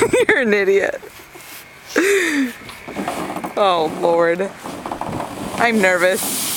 You're an idiot. Oh, Lord. I'm nervous.